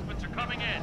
reinforcements are coming in.